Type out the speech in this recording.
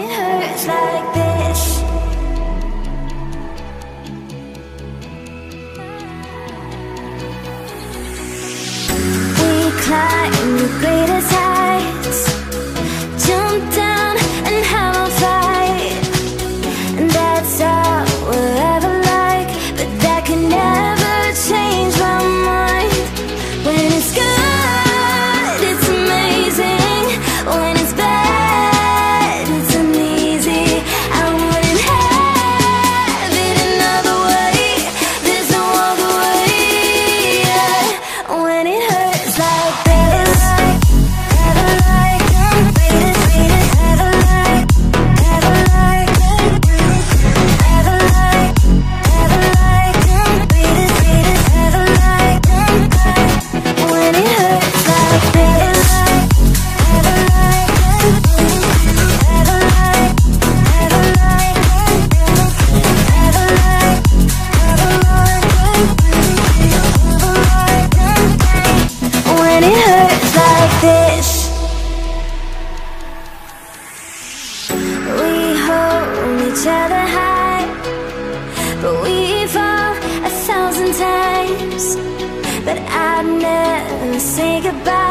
it hurts like this. We climb the greatest heights, jump down and have a fight, and that's all. each other high. But we fall a thousand times. But I'd never say goodbye.